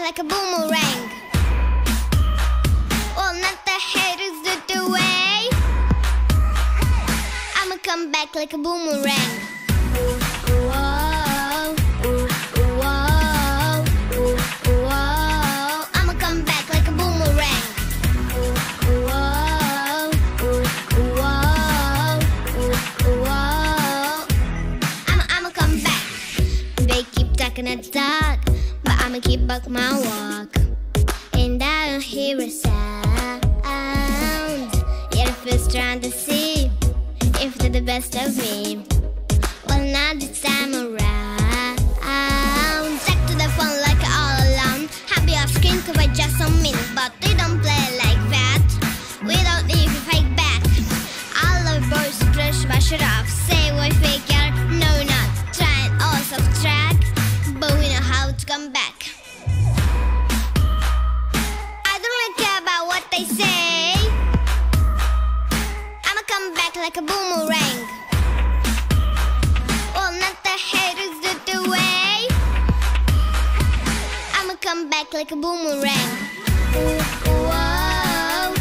like a boomerang. Well, not the haters do the way. I'ma come back like a boomerang. Whoa, whoa, whoa. I'ma come back like a boomerang. I'ma, I'ma come back. They keep and talk, I'ma keep back my walk. And I don't hear a sound. Yet it feels trying to see if they're the best of me. Well, not this time around. Like a boomerang. Well, not the haters do the way. I'ma come back like a boomerang. Whoa.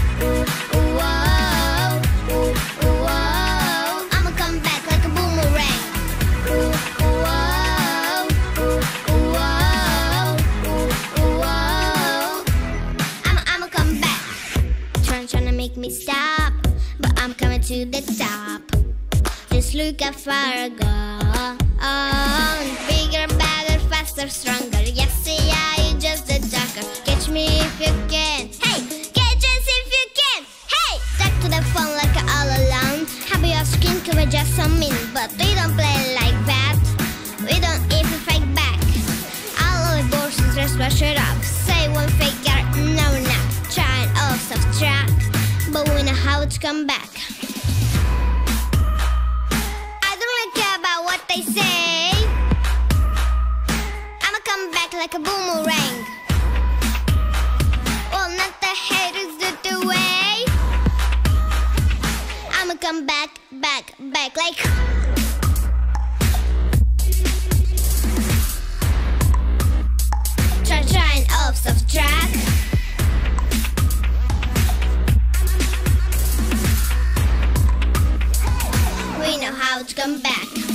I'ma come back like a boomerang. Whoa. I'ma, come back. Trying, trying to make me stop, I'm coming to the top. Just look how far I go. Oh, bigger, better, faster, stronger. Yes, yeah, you're just a talker. Catch me if you can. Hey, catch us if you can. Hey, stuck to the phone like all alone. Happy off screen cover just some in, but we don't play like that. We don't even fight back. All our abortions rest my shit up. But we know how to come back. I don't really care about what they say. I'ma come back like a boomerang. Well, not the haters do the way. I'ma come back, back, back like. To come back.